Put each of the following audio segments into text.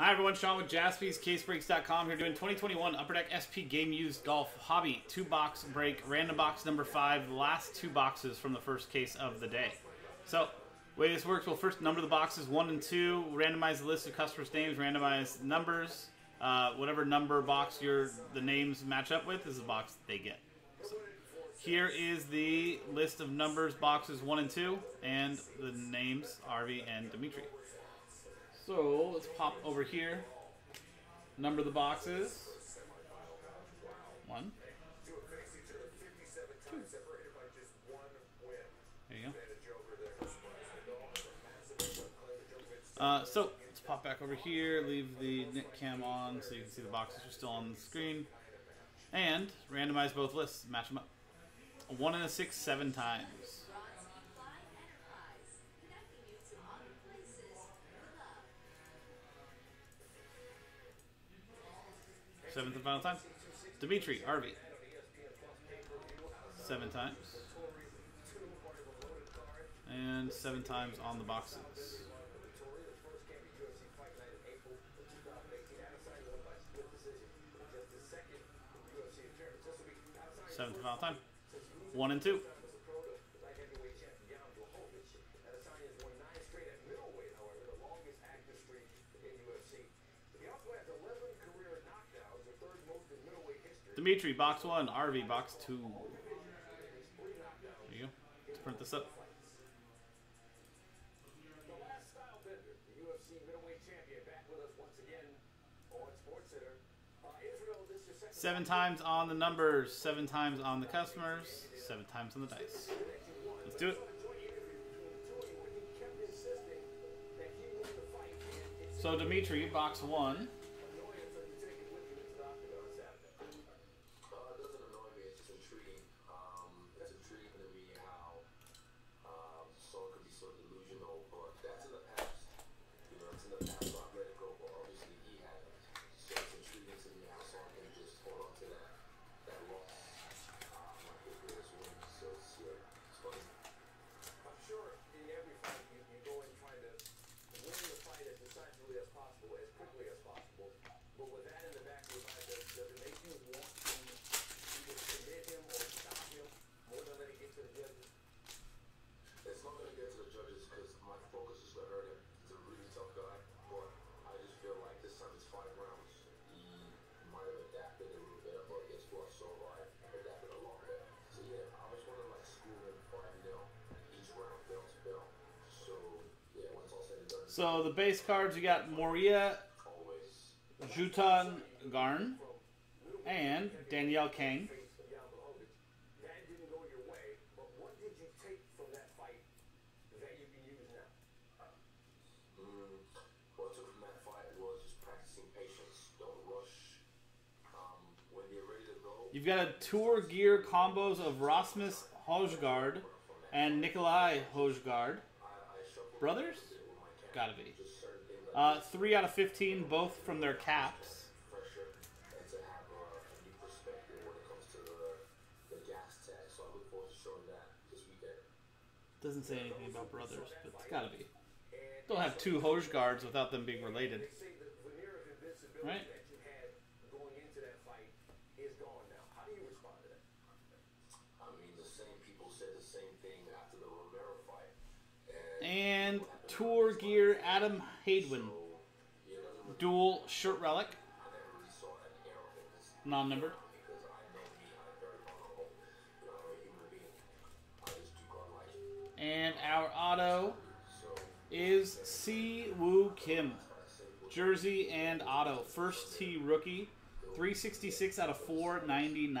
Hi everyone, Sean with jaspyscasebreaks.com here doing 2021 Upper Deck SP Game Used Golf Hobby two box break, random box number five, last two boxes from the first case of the day. So, way this works, we'll first number the boxes one and two, randomize the list of customers' names, randomize numbers. Uh, whatever number box your the names match up with is the box they get. So, here is the list of numbers, boxes one and two, and the names Arvi and Dimitri. So let's pop over here. Number the boxes. One. There you go. Uh, so let's pop back over here. Leave the Nick cam on so you can see the boxes are still on the screen. And randomize both lists. Match them up. One and a six, seven times. Seventh and final time. Dimitri, Arvi. Seven times. And seven times on the boxes. Seventh and final time. One and two. Dimitri, box one. Arvi, box two. There you go. Let's print this up. Seven times on the numbers, seven times on the customers, seven times on the dice. Let's do it. So Dimitri, box one. the past. So the base cards you got Moriya, Jutan Garn, and Danielle Kang. You've got a tour gear combos of Rasmus Højgaard and Nikolai Højgaard. Brothers? Gotta be. Uh, three out of 15, both from their caps. Doesn't say anything about brothers, but it's gotta be. Don't have two Højgaards without them being related. Right? And Tour Gear Adam Hadwin. Dual shirt relic. Non numbered. And our auto is Si Woo Kim. Jersey and auto. First T rookie. 366 out of 499.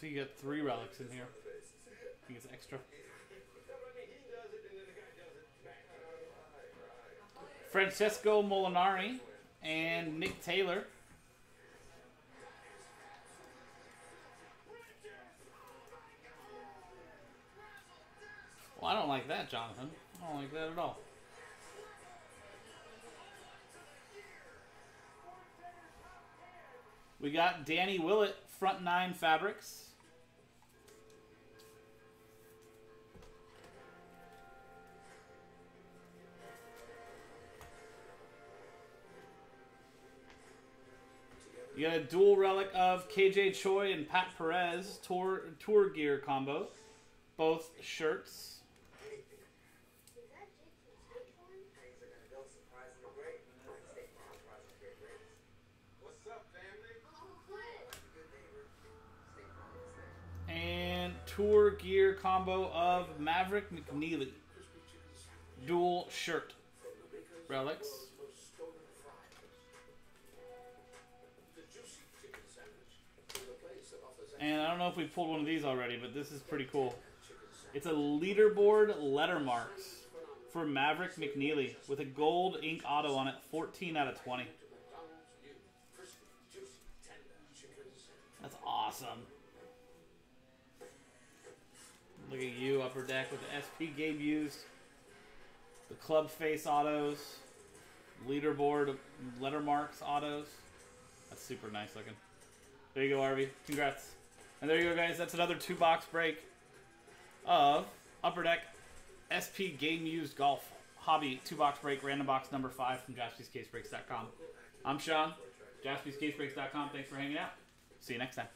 So you got three relics in here. I think it's extra. Francesco Molinari and Nick Taylor. Well, I don't like that, Jonathan. I don't like that at all. We got Danny Willett, front nine fabrics. You got a dual relic of KJ Choi and Pat Perez tour tour gear combo, both shirts. And tour gear combo of Maverick McNeely. Dual shirt relics. And I don't know if we pulled one of these already, but this is pretty cool. It's a leaderboard letter marks for Maverick McNeely with a gold ink auto on it, 14 out of 20. That's awesome. Look at you, Upper Deck, with the SP game used. The club face autos. Leaderboard letter marks autos. That's super nice looking. There you go, Arby. Congrats. And there you go, guys. That's another two box break of Upper Deck SP Game Used Golf Hobby two box break, random box number five from JaspysCaseBreaks.com. I'm Sean, JaspysCaseBreaks.com. Thanks for hanging out. See you next time.